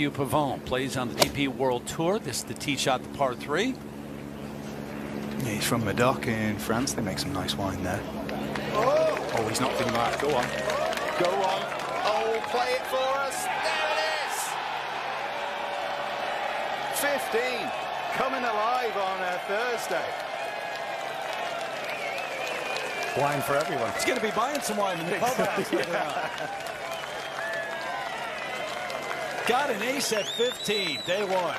Hugh Pavon plays on the DP World Tour. This is the tee shot, the par three. Yeah, he's from Medoc in France. They make some nice wine there. Oh, Oh, he's not doing that. Go on. go on. Oh, play it for us. There it is. 15 coming alive on a Thursday. Wine for everyone. He's going to be buying some wine in the pub. Got an ace at 15, day one.